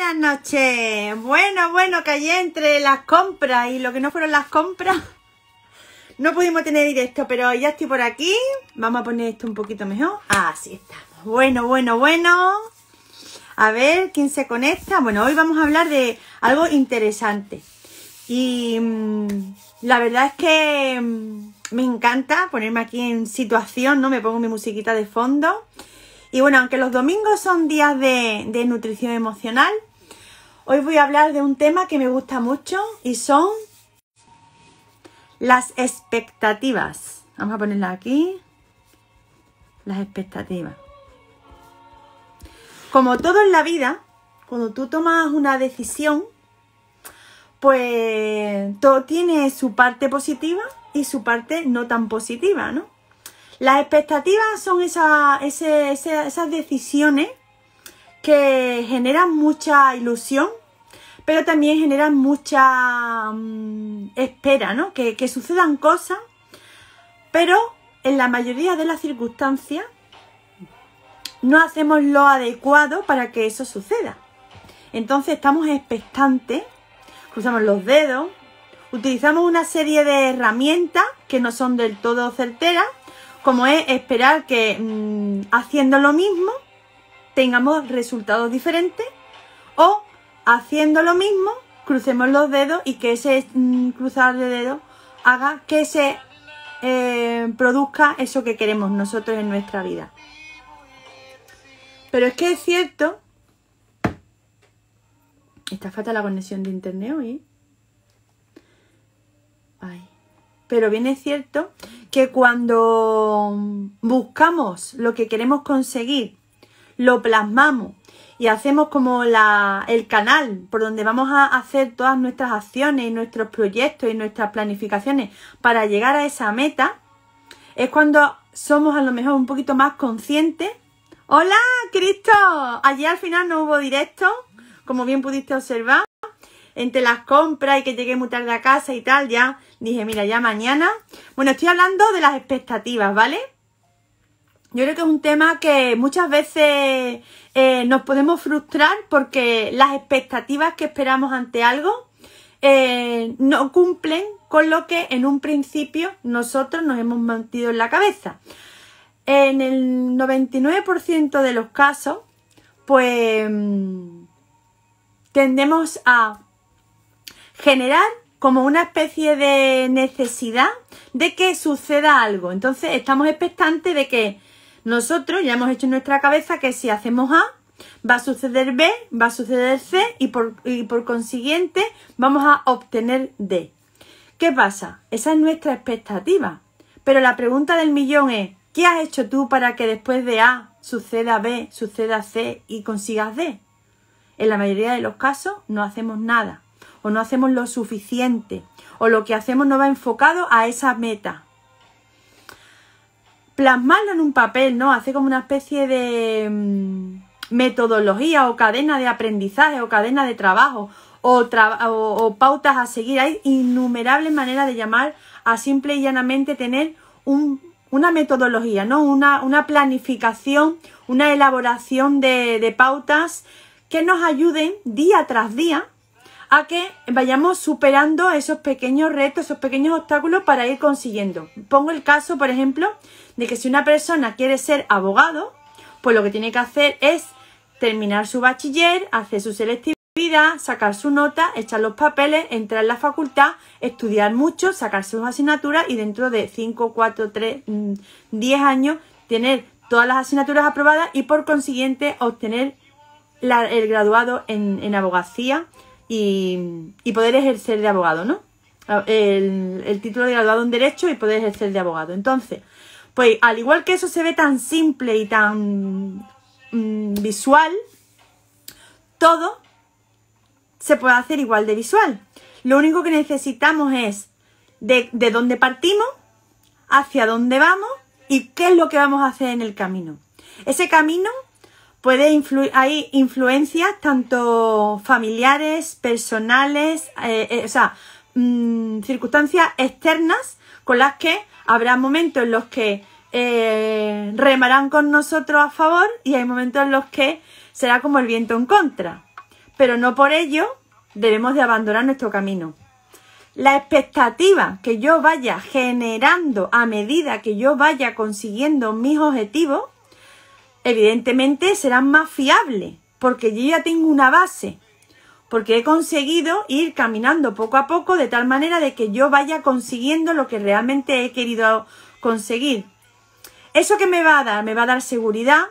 Buenas noches. Bueno, bueno, que ayer entre las compras y lo que no fueron las compras, no pudimos tener directo, pero ya estoy por aquí. Vamos a poner esto un poquito mejor. Así estamos. Bueno, bueno, bueno. A ver quién se conecta. Bueno, hoy vamos a hablar de algo interesante. Y mm, la verdad es que mm, me encanta ponerme aquí en situación, ¿no? Me pongo mi musiquita de fondo. Y bueno, aunque los domingos son días de, de nutrición emocional, hoy voy a hablar de un tema que me gusta mucho y son las expectativas. Vamos a ponerla aquí. Las expectativas. Como todo en la vida, cuando tú tomas una decisión, pues todo tiene su parte positiva y su parte no tan positiva, ¿no? Las expectativas son esas, decisiones que generan mucha ilusión, pero también generan mucha mm, espera, ¿no? Que, que sucedan cosas, pero en la mayoría de las circunstancias no hacemos lo adecuado para que eso suceda. Entonces estamos expectantes, cruzamos los dedos, utilizamos una serie de herramientas que no son del todo certeras como es esperar que mm, haciendo lo mismo tengamos resultados diferentes o haciendo lo mismo crucemos los dedos y que ese mm, cruzar de dedos haga que se eh, produzca eso que queremos nosotros en nuestra vida. Pero es que es cierto. Está falta la conexión de internet hoy. Ay. Pero bien es cierto que cuando buscamos lo que queremos conseguir, lo plasmamos y hacemos como la, el canal por donde vamos a hacer todas nuestras acciones y nuestros proyectos y nuestras planificaciones para llegar a esa meta, es cuando somos a lo mejor un poquito más conscientes. Hola, Cristo. Ayer al final no hubo directo, como bien pudiste observar entre las compras y que llegué muy tarde a casa y tal, ya dije, mira, ya mañana. Bueno, estoy hablando de las expectativas, ¿vale? Yo creo que es un tema que muchas veces eh, nos podemos frustrar porque las expectativas que esperamos ante algo eh, no cumplen con lo que en un principio nosotros nos hemos mantenido en la cabeza. En el 99% de los casos, pues tendemos a generar como una especie de necesidad de que suceda algo. Entonces estamos expectantes de que nosotros ya hemos hecho en nuestra cabeza que si hacemos A, va a suceder B, va a suceder C y por, y por consiguiente vamos a obtener D. ¿Qué pasa? Esa es nuestra expectativa. Pero la pregunta del millón es, ¿qué has hecho tú para que después de A suceda B, suceda C y consigas D? En la mayoría de los casos no hacemos nada o no hacemos lo suficiente o lo que hacemos no va enfocado a esa meta. Plasmarlo en un papel, ¿no? Hace como una especie de mm, metodología o cadena de aprendizaje o cadena de trabajo o, pautas a seguir. Hay innumerables maneras de llamar a simple y llanamente tener una metodología, ¿no? Una, una, planificación, una elaboración de pautas que nos ayuden día tras día a que vayamos superando esos pequeños retos, esos pequeños obstáculos para ir consiguiendo. Pongo el caso, por ejemplo, de que si una persona quiere ser abogado, pues lo que tiene que hacer es terminar su bachiller, hacer su selectividad, sacar su nota, echar los papeles, entrar en la facultad, estudiar mucho, sacar sus asignaturas y dentro de 5, 4, 3, 10 años tener todas las asignaturas aprobadas y por consiguiente obtener el graduado en abogacía y, poder ejercer de abogado, ¿no? El, título de graduado en Derecho y poder ejercer de abogado. Entonces, pues al igual que eso se ve tan simple y tan mm, visual, todo se puede hacer igual de visual. Lo único que necesitamos es de, de dónde partimos, hacia dónde vamos y qué es lo que vamos a hacer en el camino. Ese camino puede influir, hay influencias tanto familiares, personales, eh, eh, o sea, mm, circunstancias externas con las que habrá momentos en los que eh, remarán con nosotros a favor y hay momentos en los que será como el viento en contra. pero no por ello debemos de abandonar nuestro camino. La expectativa que yo vaya generando a medida que yo vaya consiguiendo mis objetivos, evidentemente serán más fiables, porque yo ya tengo una base, porque he conseguido ir caminando poco a poco de tal manera de que yo vaya consiguiendo lo que realmente he querido conseguir. ¿Eso que me va a dar? Me va a dar seguridad,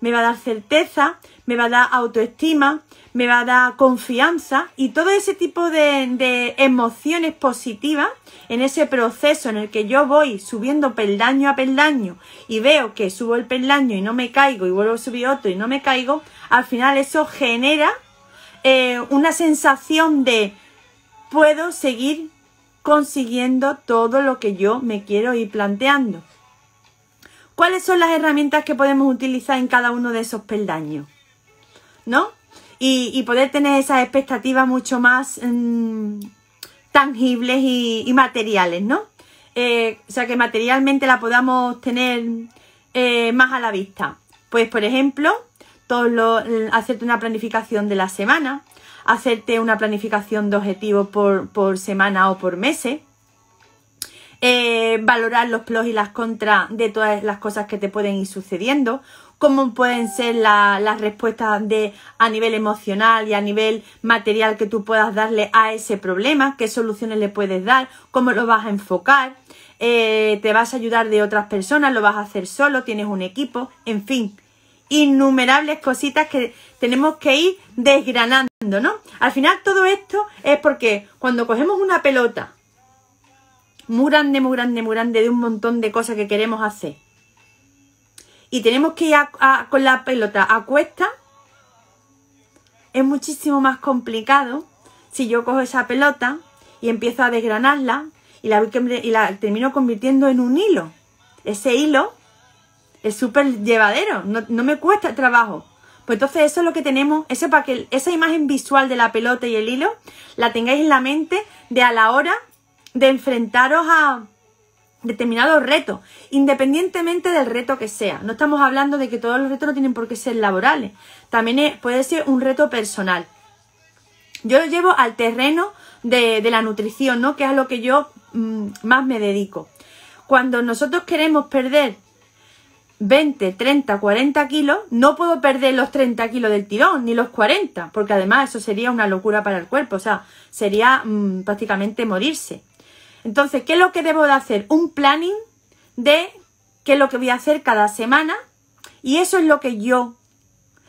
me va a dar certeza, me va a dar autoestima, me va a dar confianza y todo ese tipo de, emociones positivas en ese proceso en el que yo voy subiendo peldaño a peldaño y veo que subo el peldaño y no me caigo y vuelvo a subir otro y no me caigo, al final eso genera eh, una sensación de puedo seguir consiguiendo todo lo que yo me quiero ir planteando. ¿Cuáles son las herramientas que podemos utilizar en cada uno de esos peldaños? ¿No? Y, poder tener esas expectativas mucho más mm, tangibles y, materiales, ¿no? Eh, o sea, que materialmente la podamos tener eh, más a la vista. Pues, por ejemplo, todo hacerte una planificación de la semana, hacerte una planificación de objetivos por, por semana o por meses, eh, valorar los pros y las contras de todas las cosas que te pueden ir sucediendo, cómo pueden ser las respuestas de, a nivel emocional y a nivel material que tú puedas darle a ese problema, qué soluciones le puedes dar, cómo lo vas a enfocar, eh, te vas a ayudar de otras personas, lo vas a hacer solo, tienes un equipo, en fin, innumerables cositas que tenemos que ir desgranando, ¿no? Al final todo esto es porque cuando cogemos una pelota muy grande, muy grande, muy grande de un montón de cosas que queremos hacer. Y tenemos que ir con la pelota a cuesta. Es muchísimo más complicado si yo cojo esa pelota y empiezo a desgranarla y la, y la termino convirtiendo en un hilo. Ese hilo es súper llevadero, no, no, me cuesta trabajo. Pues entonces eso es lo que tenemos, eso para que esa imagen visual de la pelota y el hilo la tengáis en la mente de a la hora de enfrentaros a determinados retos, independientemente del reto que sea. No estamos hablando de que todos los retos no tienen por qué ser laborales, también puede ser un reto personal. Yo lo llevo al terreno de, la nutrición, ¿no? Que es a lo que yo mm, más me dedico. Cuando nosotros queremos perder 20, 30, 40 kilos, no puedo perder los 30 kilos del tirón, ni los 40, porque además eso sería una locura para el cuerpo, o sea, sería mm, prácticamente morirse. Entonces, ¿qué es lo que debo de hacer? Un planning de qué es lo que voy a hacer cada semana y eso es lo que yo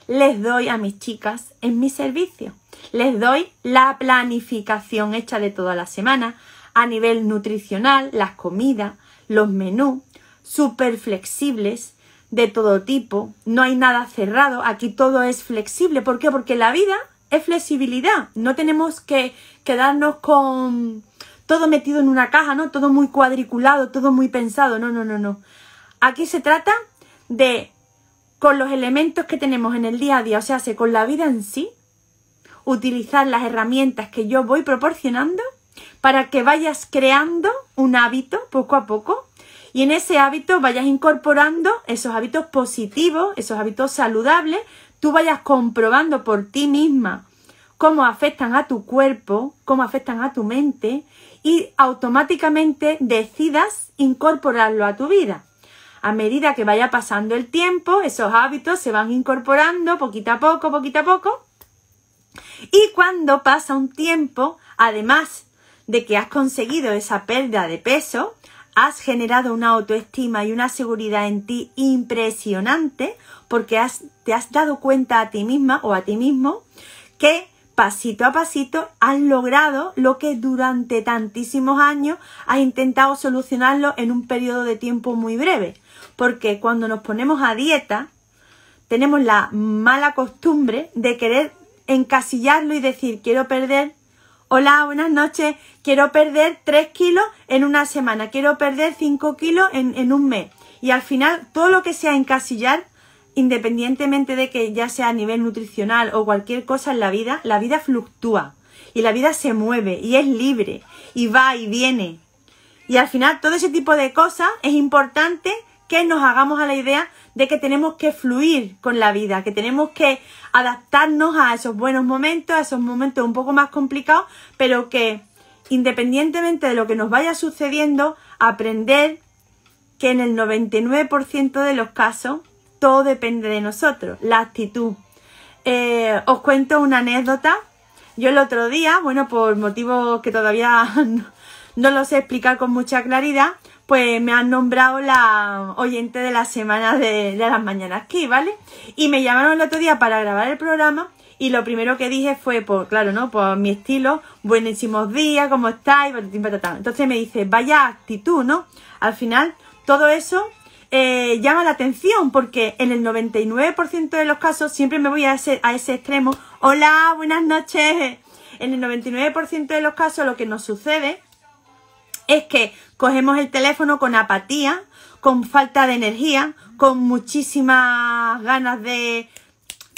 les doy a mis chicas en mi servicio. Les doy la planificación hecha de toda la semana a nivel nutricional, las comidas, los menús, súper flexibles, de todo tipo, no hay nada cerrado, aquí todo es flexible. ¿Por qué? Porque la vida es flexibilidad, no tenemos que quedarnos con todo metido en una caja, ¿no? Todo muy cuadriculado, todo muy pensado. No, no, no, no. Aquí se trata de, con los elementos que tenemos en el día a día, o sea, con la vida en sí, utilizar las herramientas que yo voy proporcionando para que vayas creando un hábito poco a poco y en ese hábito vayas incorporando esos hábitos positivos, esos hábitos saludables, tú vayas comprobando por ti misma cómo afectan a tu cuerpo, cómo afectan a tu mente y automáticamente decidas incorporarlo a tu vida. A medida que vaya pasando el tiempo, esos hábitos se van incorporando poquito a poco, poquito a poco. Y cuando pasa un tiempo, además de que has conseguido esa pérdida de peso, has generado una autoestima y una seguridad en ti impresionante porque te has dado cuenta a ti misma o a ti mismo que pasito a pasito has logrado lo que durante tantísimos años has intentado solucionarlo en un periodo de tiempo muy breve. Porque cuando nos ponemos a dieta, tenemos la mala costumbre de querer encasillarlo y decir quiero perder, hola, buenas noches, quiero perder 3 kilos en una semana, quiero perder 5 kilos en, en un mes. Y al final todo lo que sea encasillar independientemente de que ya sea a nivel nutricional o cualquier cosa en la vida, la vida fluctúa y la vida se mueve y es libre y va y viene. Y al final todo ese tipo de cosas es importante que nos hagamos a la idea de que tenemos que fluir con la vida, que tenemos que adaptarnos a esos buenos momentos, a esos momentos un poco más complicados, pero que independientemente de lo que nos vaya sucediendo, aprender que en el 99% de los casos todo depende de nosotros, la actitud. Eh, os cuento una anécdota. Yo el otro día, bueno, por motivos que todavía no, lo sé explicar con mucha claridad, pues me han nombrado la oyente de la semana de, las mañanas aquí, ¿vale? Y me llamaron el otro día para grabar el programa y lo primero que dije fue, pues claro, ¿no? Por mi estilo, buenísimos días, ¿cómo estáis? Entonces me dice, vaya actitud, ¿no? Al final, todo eso eh, llama la atención porque en el 99% de los casos siempre me voy a ese, a ese extremo. Hola, buenas noches. En el 99% de los casos lo que nos sucede es que cogemos el teléfono con apatía, con falta de energía, con muchísimas ganas de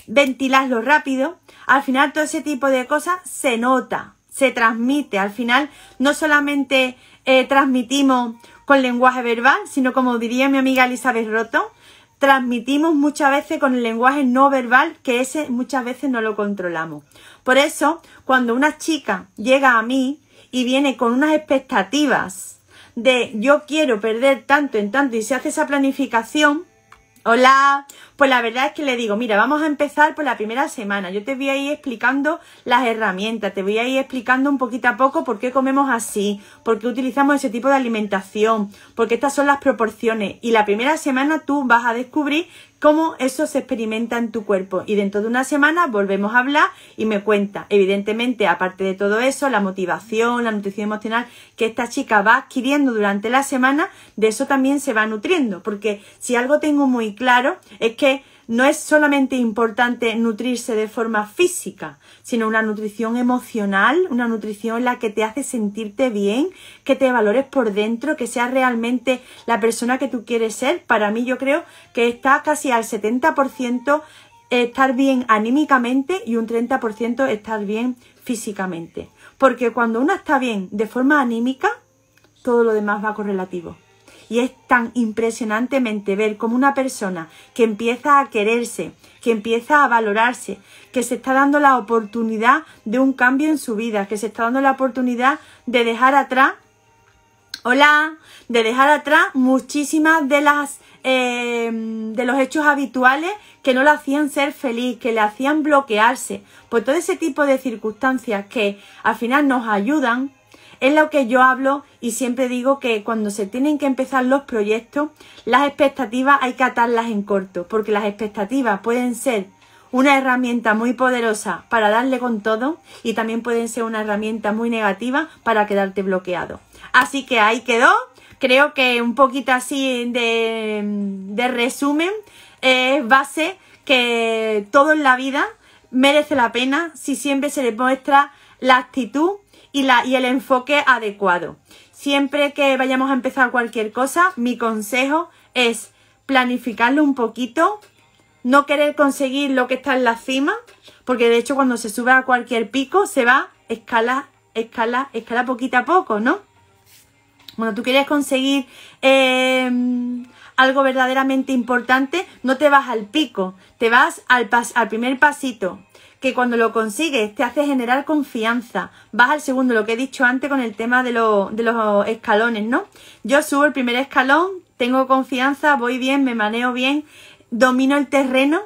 ventilarlo rápido. Al final todo ese tipo de cosas se nota, se transmite. Al final no solamente eh, transmitimos con lenguaje verbal, sino como diría mi amiga Elizabeth Roto, transmitimos muchas veces con el lenguaje no verbal, que ese muchas veces no lo controlamos. Por eso, cuando una chica llega a mí y viene con unas expectativas de yo quiero perder tanto en tanto y se hace esa planificación, Hola, pues la verdad es que le digo, mira, vamos a empezar por la primera semana. Yo te voy a ir explicando las herramientas, te voy a ir explicando un poquito a poco por qué comemos así, por qué utilizamos ese tipo de alimentación, porque estas son las proporciones. Y la primera semana tú vas a descubrir cómo eso se experimenta en tu cuerpo. Y dentro de una semana volvemos a hablar y me cuenta. Evidentemente, aparte de todo eso, la motivación, la nutrición emocional que esta chica va adquiriendo durante la semana, de eso también se va nutriendo. Porque si algo tengo muy claro es que no es solamente importante nutrirse de forma física, sino una nutrición emocional, una nutrición en la que te hace sentirte bien, que te valores por dentro, que seas realmente la persona que tú quieres ser. Para mí yo creo que está casi al 70% estar bien anímicamente y un 30% estar bien físicamente. Porque cuando uno está bien de forma anímica, todo lo demás va correlativo. Y es tan impresionantemente ver como una persona que empieza a quererse, que empieza a valorarse, que se está dando la oportunidad de un cambio en su vida, que se está dando la oportunidad de dejar atrás, hola, de dejar atrás muchísimas de las eh, de los hechos habituales que no le hacían ser feliz, que le hacían bloquearse, pues todo ese tipo de circunstancias que al final nos ayudan es lo que yo hablo y siempre digo que cuando se tienen que empezar los proyectos, las expectativas hay que atarlas en corto, porque las expectativas pueden ser una herramienta muy poderosa para darle con todo y también pueden ser una herramienta muy negativa para quedarte bloqueado. Así que ahí quedó. Creo que un poquito así de, de resumen es base que todo en la vida merece la pena si siempre se le muestra la actitud y, la, y el enfoque adecuado. Siempre que vayamos a empezar cualquier cosa, mi consejo es planificarlo un poquito, no querer conseguir lo que está en la cima, porque de hecho cuando se sube a cualquier pico se va escala, escala, escala poquito a poco, ¿no? Cuando tú quieres conseguir em, algo verdaderamente importante, no te vas al pico, te vas al, al primer pasito, que cuando lo consigues te hace generar confianza. Vas al segundo, lo que he dicho antes con el tema de, de los escalones, ¿no? Yo subo el primer escalón, tengo confianza, voy bien, me maneo bien, domino el terreno.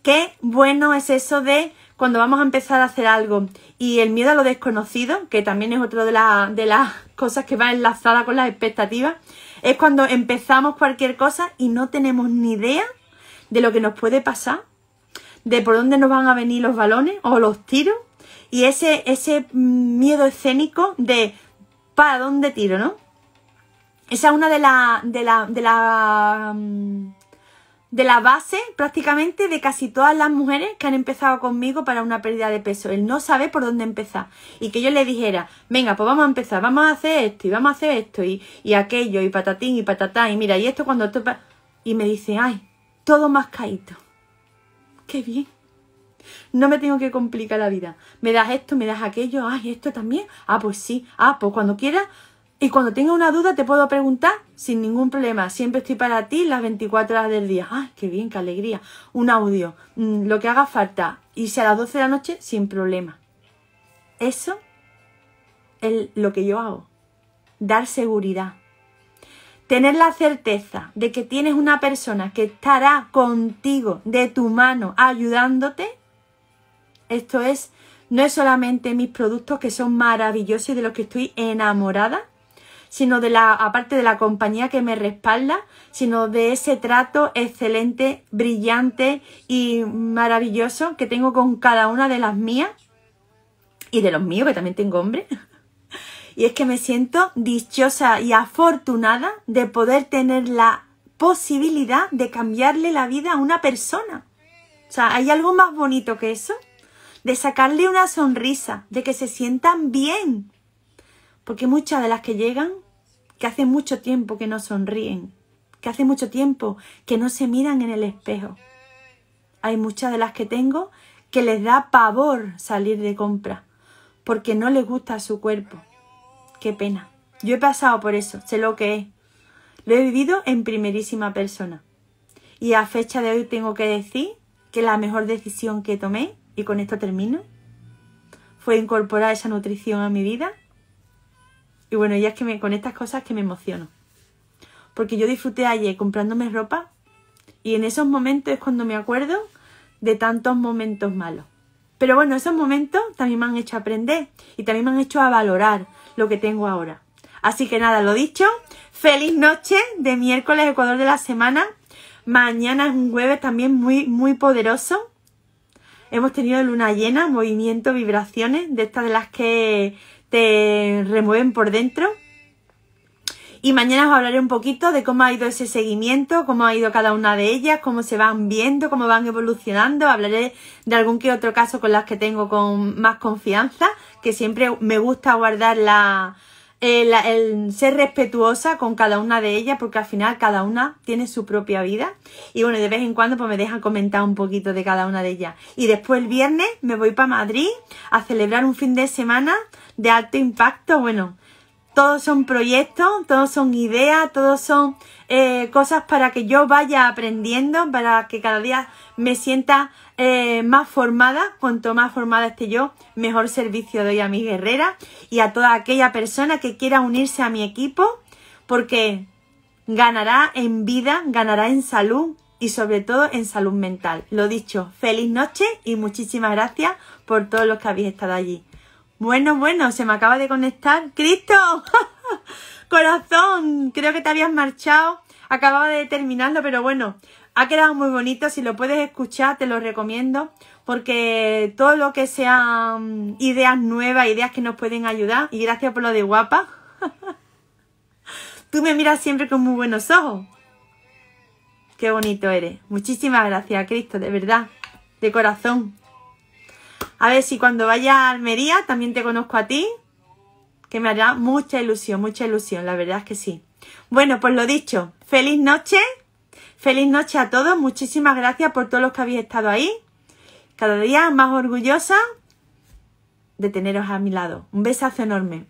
Qué bueno es eso de cuando vamos a empezar a hacer algo y el miedo a lo desconocido, que también es otra de, de las cosas que va enlazada con las expectativas, es cuando empezamos cualquier cosa y no tenemos ni idea de lo que nos puede pasar de por dónde nos van a venir los balones o los tiros y ese, ese miedo escénico de para dónde tiro, ¿no? Esa es una de las de la, de la mm, de la base prácticamente de casi todas las mujeres que han empezado conmigo para una pérdida de peso, el no saber por dónde empezar. Y que yo le dijera, venga, pues vamos a empezar, vamos a hacer esto y vamos a hacer esto y, y aquello y patatín y patatán y mira, y esto cuando esto... Y me dice, ay, todo más caído qué bien. No me tengo que complicar la vida. Me das esto, me das aquello, ay, esto también. Ah, pues sí. Ah, pues cuando quieras, Y cuando tenga una duda te puedo preguntar sin ningún problema. Siempre estoy para ti las 24 horas del día. ¡Ay, qué bien, qué alegría! Un audio, mm, lo que haga falta. Y si a las 12 de la noche, sin problema. Eso es lo que yo hago. Dar seguridad. Tener la certeza de que tienes una persona que estará contigo de tu mano ayudándote. Esto es, no es solamente mis productos que son maravillosos y de los que estoy enamorada, sino de la, aparte de la compañía que me respalda, sino de ese trato excelente, brillante y maravilloso que tengo con cada una de las mías y de los míos, que también tengo hombre. Y es que me siento dichosa y afortunada de poder tener la posibilidad de cambiarle la vida a una persona. O sea, ¿hay algo más bonito que eso? De sacarle una sonrisa, de que se sientan bien, porque muchas de las que llegan, que hace mucho tiempo que no sonríen, que hace mucho tiempo que no se miran en el espejo. Hay muchas de las que tengo que les da pavor salir de compra, porque no les gusta su cuerpo. Qué pena. Yo he pasado por eso, sé lo que es. Lo he vivido en primerísima persona. Y a fecha de hoy tengo que decir que la mejor decisión que tomé, y con esto termino, fue incorporar esa nutrición a mi vida y bueno, ya es que con estas cosas que me emociono. Porque yo disfruté ayer comprándome ropa y en esos momentos es cuando me acuerdo de tantos momentos malos. Pero bueno, esos momentos también me han hecho aprender y también me han hecho a valorar lo que tengo ahora. Así que nada, lo dicho, feliz noche de miércoles Ecuador de la semana. Mañana es un jueves también muy, muy poderoso. Hemos tenido luna llena, movimiento, vibraciones, de estas de las que te remueven por dentro. Y mañana os hablaré un poquito de cómo ha ido ese seguimiento, cómo ha ido cada una de ellas, cómo se van viendo, cómo van evolucionando. Hablaré de algún que otro caso con las que tengo con más confianza, que siempre me gusta guardar la, el, el, ser respetuosa con cada una de ellas, porque al final cada una tiene su propia vida. Y bueno, de vez en cuando pues me dejan comentar un poquito de cada una de ellas. Y después el viernes me voy para Madrid a celebrar un fin de semana de alto impacto, bueno, todos son proyectos, todos son ideas, todos son eh, cosas para que yo vaya aprendiendo, para que cada día me sienta eh, más formada. Cuanto más formada esté yo, mejor servicio doy a mi guerrera y a toda aquella persona que quiera unirse a mi equipo, porque ganará en vida, ganará en salud y sobre todo en salud mental. Lo dicho, feliz noche y muchísimas gracias por todos los que habéis estado allí. Bueno, bueno, se me acaba de conectar. ¡Cristo! Corazón, creo que te habías marchado. Acababa de terminarlo, pero bueno, ha quedado muy bonito. Si lo puedes escuchar, te lo recomiendo. Porque todo lo que sean ideas nuevas, ideas que nos pueden ayudar. Y gracias por lo de guapa. Tú me miras siempre con muy buenos ojos. Qué bonito eres. Muchísimas gracias, Cristo, de verdad. De corazón. A ver si cuando vaya a Almería también te conozco a ti, que me hará mucha ilusión, mucha ilusión, la verdad es que sí. Bueno, pues lo dicho, feliz noche, feliz noche a todos, muchísimas gracias por todos los que habéis estado ahí. Cada día más orgullosa de teneros a mi lado. Un besazo enorme.